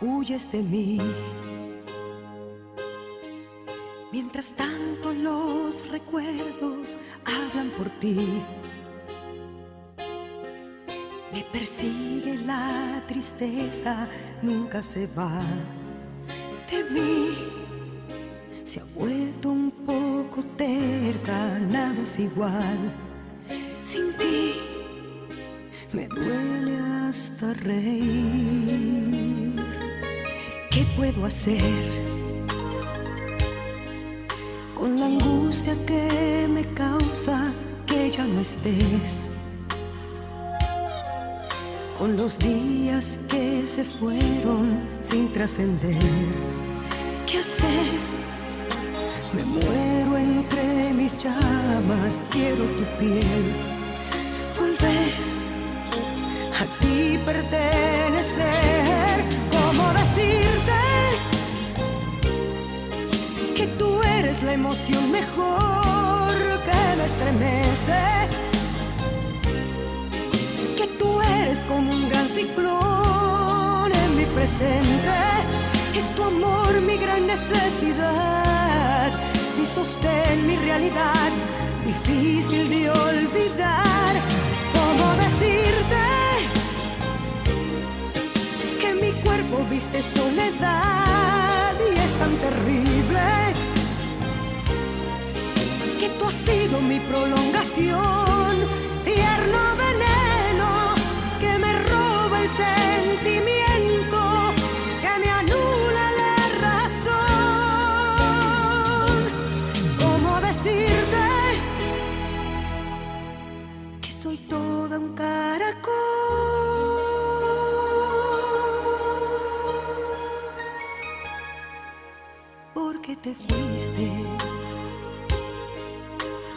Huyes de mí. Mientras tanto los recuerdos hablan por ti. Me persigue la tristeza, nunca se va de mí. Se ha vuelto un poco terca, nada es igual. Sin ti me duele hasta reír. ¿Qué puedo hacer con la angustia que me causa que ya no estés? Con los días que se fueron sin trascender. ¿Qué hacer? Me muero entre mis llamas, quiero tu piel. Volver a ti pertenecer. ¿Cómo decirte que tú eres la emoción mejor que me estremece? Que tú eres como un gran ciclón en mi presente. Es tu amor mi gran necesidad, mi sostén, mi realidad, difícil de olvidar. ¿Cómo decirte que mi cuerpo viste soledad y es tan terrible? Que tú has sido mi prolongación, soy toda un caracol? Porque te fuiste.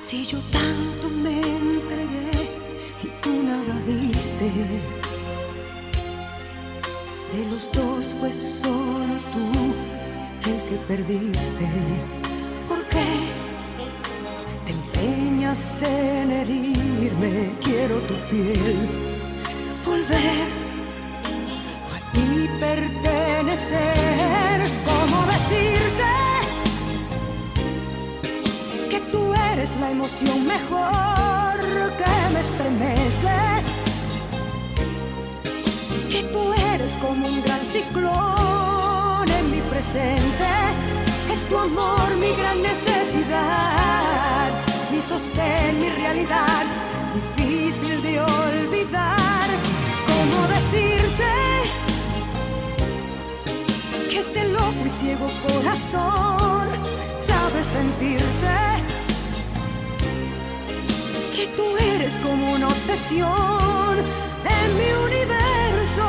Si yo tanto me entregué y tú nada diste, de los dos fue solo tú el que perdiste. Empeñas en herirme? Quiero tu piel, volver a ti pertenecer. ¿Cómo decirte? que tú eres la emoción mejor que me estremece, que tú eres como un gran ciclón en mi presente, es tu amor mi gran necesidad, mi sostén, mi realidad, difícil de olvidar, ¿cómo decirte? que este loco y ciego corazón sabe sentirte. Que tú eres como una obsesión en mi universo,